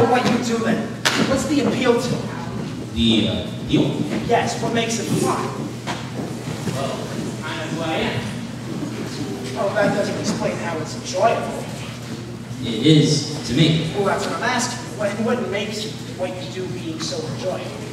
about what you do then. What's the appeal to you? The uh, deal? Yes, what makes it fun? Well, kind of who I am. Oh, that doesn't explain how it's enjoyable. It is to me. Well, that's what I'm asking. What, what makes what you do being so enjoyable?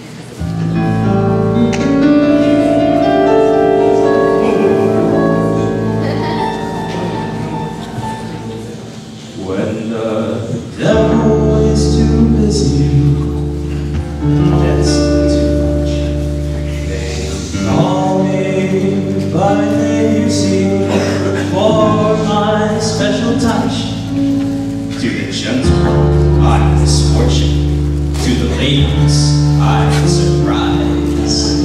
Gentlemen, I misfortune. To the ladies, I surprise.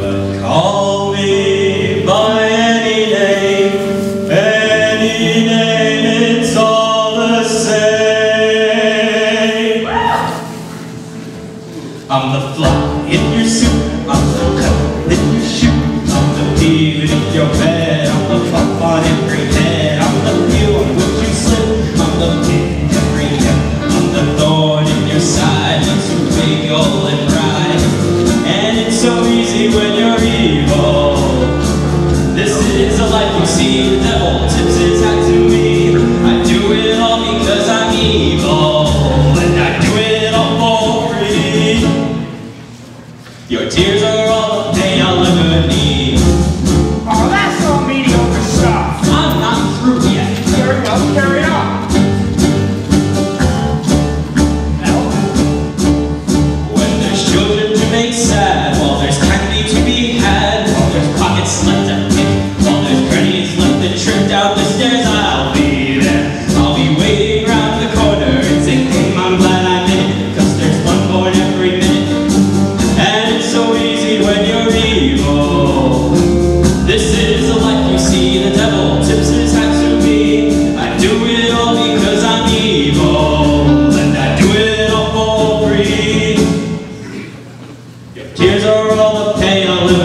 But call me by any name, any name, it's all the same. I'm the fly in your suit, I'm the cut in your shoe, I'm the pea in your bed, I'm the puff on every devil tips his hat to me. I do it all because I'm evil, and I do it all for free. Your tears are all I'll ever need. Oh, that's all mediocre stuff. I'm not through yet. Very well, carry on. When there's children to make sad, while there's candy to be had, while there's pockets left Tears are all the pain I'll ever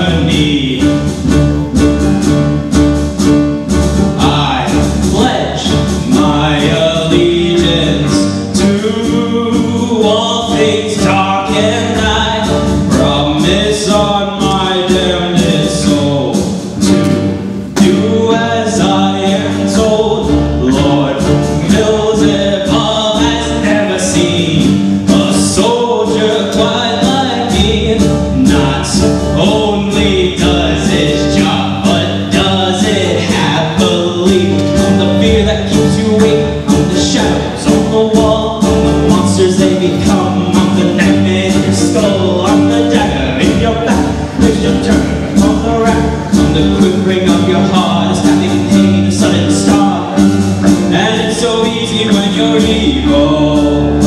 so easy when you're evil.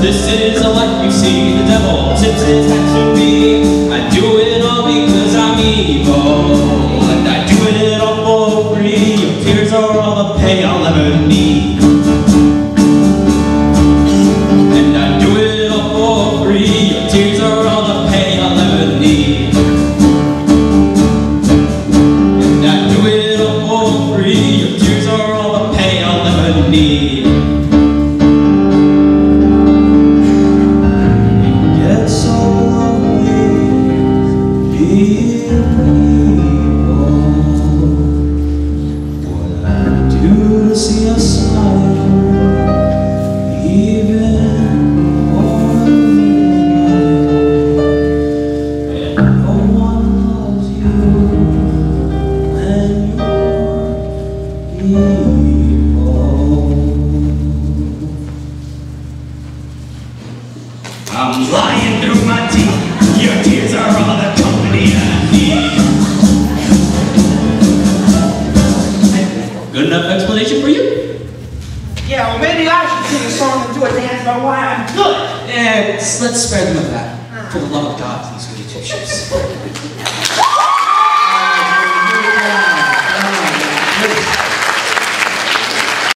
This is a life you see, the devil tips his hat to I'm lying through my teeth. Your tears are all the company I need. Good enough explanation for you? yeah, well, maybe I should sing a song and do a dance about why I'm good. Eh, let's spare them of that. For the love of God, please, goody two shoes.